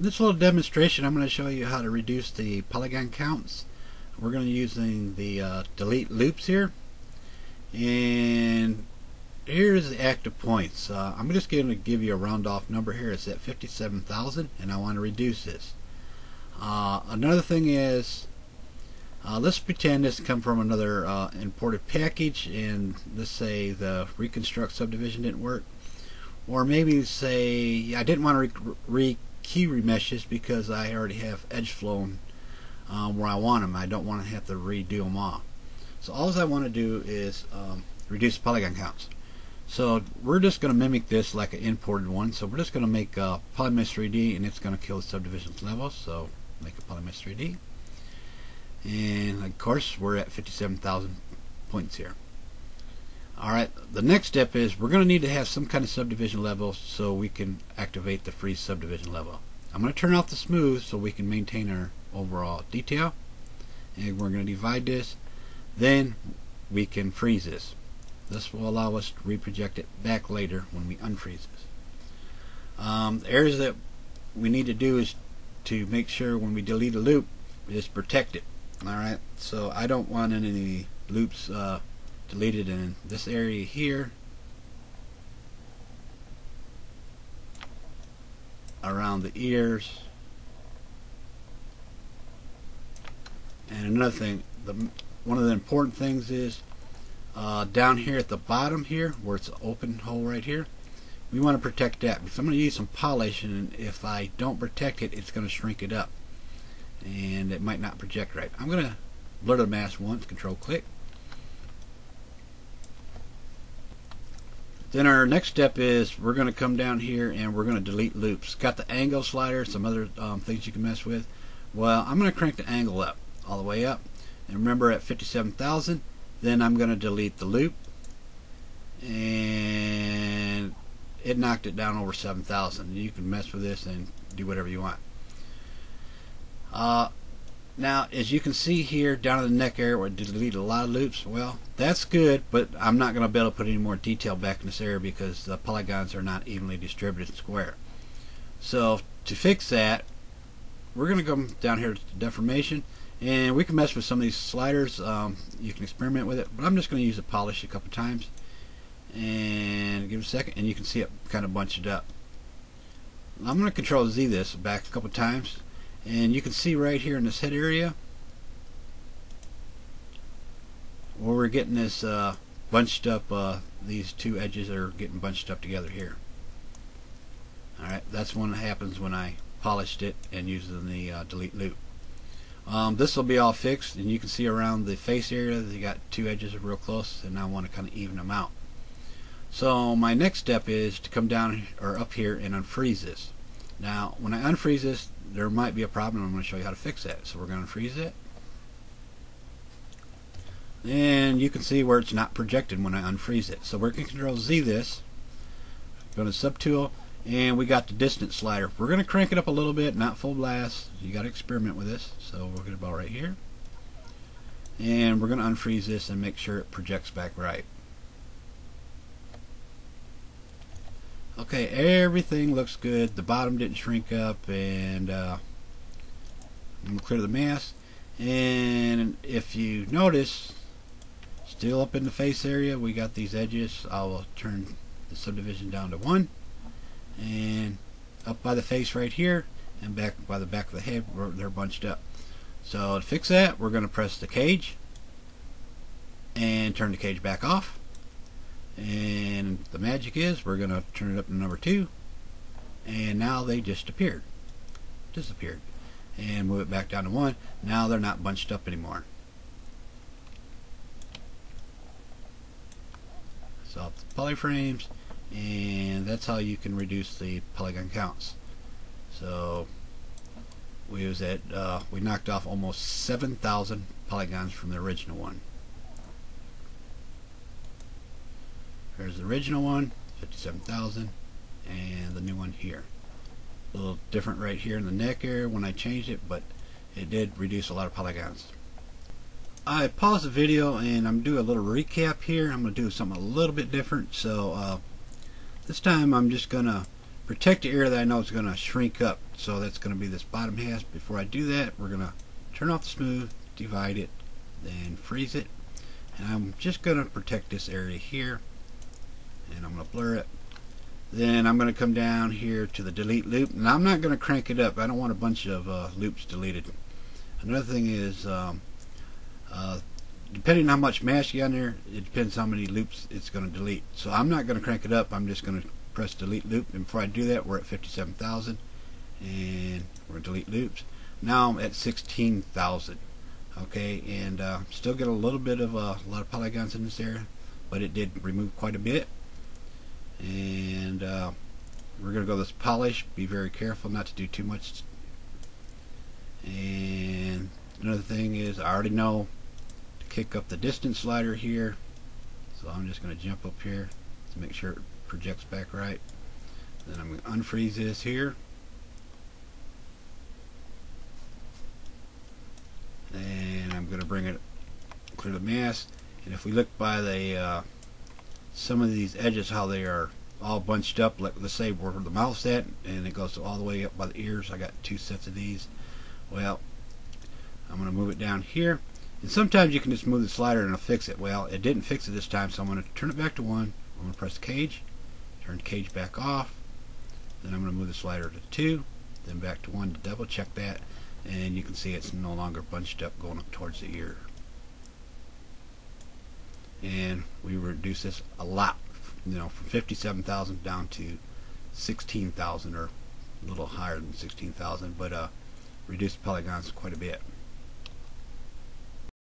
this little demonstration I'm going to show you how to reduce the polygon counts. We're going to be using the uh, delete loops here and here's the active points. Uh, I'm just going to give you a round off number here. It's at 57,000 and I want to reduce this. Uh, another thing is uh, let's pretend this come from another uh, imported package and let's say the reconstruct subdivision didn't work or maybe say I didn't want to re, re QRemeshes because I already have edge flown um, where I want them. I don't want to have to redo them all. So all I want to do is um, reduce polygon counts. So we're just going to mimic this like an imported one. So we're just going to make uh, polymesh 3D and it's going to kill the subdivisions level. So make a polymesh 3D. And of course we're at 57,000 points here. Alright, the next step is we're going to need to have some kind of subdivision level so we can activate the freeze subdivision level. I'm going to turn off the smooth so we can maintain our overall detail. And we're going to divide this. Then we can freeze this. This will allow us to reproject it back later when we unfreeze this. Um, the areas that we need to do is to make sure when we delete a loop is protect it. Alright, so I don't want any loops uh, deleted in this area here. Around the ears. And another thing the one of the important things is uh, down here at the bottom here where it's an open hole right here we want to protect that. Because I'm going to use some polish and if I don't protect it it's going to shrink it up. And it might not project right. I'm going to blur the mask once control click Then our next step is we're going to come down here and we're going to delete loops. Got the angle slider, some other um, things you can mess with. Well, I'm going to crank the angle up, all the way up. And remember at 57,000, then I'm going to delete the loop. And it knocked it down over 7,000. You can mess with this and do whatever you want. Uh, now, as you can see here down in the neck area where it deleted a lot of loops, well, that's good, but I'm not going to be able to put any more detail back in this area because the polygons are not evenly distributed square. So, to fix that, we're going to come down here to deformation, and we can mess with some of these sliders. Um, you can experiment with it, but I'm just going to use a polish a couple times. And give it a second, and you can see it kind of bunched up. I'm going to control Z this back a couple times and you can see right here in this head area where we're getting this uh, bunched up uh, these two edges are getting bunched up together here. Alright that's what happens when I polished it and using the uh, delete loop. Um, this will be all fixed and you can see around the face area that they got two edges real close and I want to kind of even them out. So my next step is to come down or up here and unfreeze this now when I unfreeze this there might be a problem. I'm going to show you how to fix that. So we're going to freeze it. And you can see where it's not projected when I unfreeze it. So we're going to control Z this. Go to subtool and we got the distance slider. We're going to crank it up a little bit, not full blast. You got to experiment with this. So we're going to go right here. And we're going to unfreeze this and make sure it projects back right. Okay, everything looks good. The bottom didn't shrink up, and uh, I'm to clear the mask. And if you notice, still up in the face area, we got these edges. I will turn the subdivision down to 1. And up by the face right here, and back by the back of the head, they're bunched up. So to fix that, we're going to press the cage and turn the cage back off and the magic is we're going to turn it up to number two. And now they just appeared. Disappeared. And move it back down to one. Now they're not bunched up anymore. So the polyframes and that's how you can reduce the polygon counts. So we was at uh, we knocked off almost 7,000 polygons from the original one There's the original one, 57,000, and the new one here. A little different right here in the neck area when I changed it, but it did reduce a lot of polygons. I paused the video and I'm doing a little recap here. I'm going to do something a little bit different. So uh, this time I'm just going to protect the area that I know is going to shrink up. So that's going to be this bottom half. Before I do that, we're going to turn off the smooth, divide it, then freeze it. And I'm just going to protect this area here. And I'm going to blur it. Then I'm going to come down here to the delete loop. And I'm not going to crank it up. I don't want a bunch of uh, loops deleted. Another thing is, um, uh, depending on how much mask you got in there, it depends how many loops it's going to delete. So I'm not going to crank it up. I'm just going to press delete loop. And before I do that, we're at 57,000. And we're going to delete loops. Now I'm at 16,000. Okay, and uh, still get a little bit of uh, a lot of polygons in this area, but it did remove quite a bit. And uh, we're going to go this polish. Be very careful not to do too much. And another thing is, I already know to kick up the distance slider here so I'm just going to jump up here to make sure it projects back right then I'm going to unfreeze this here and I'm going to bring it clear the mask and if we look by the uh, some of these edges how they are all bunched up like let's say where the mouth's at and it goes all the way up by the ears I got two sets of these well I'm going to move it down here and sometimes you can just move the slider and it'll fix it. Well, it didn't fix it this time, so I'm going to turn it back to 1. I'm going to press the cage, turn the cage back off. Then I'm going to move the slider to 2, then back to 1 to double check that. And you can see it's no longer bunched up going up towards the ear. And we reduce this a lot, you know, from 57,000 down to 16,000 or a little higher than 16,000, but uh, reduced polygons quite a bit.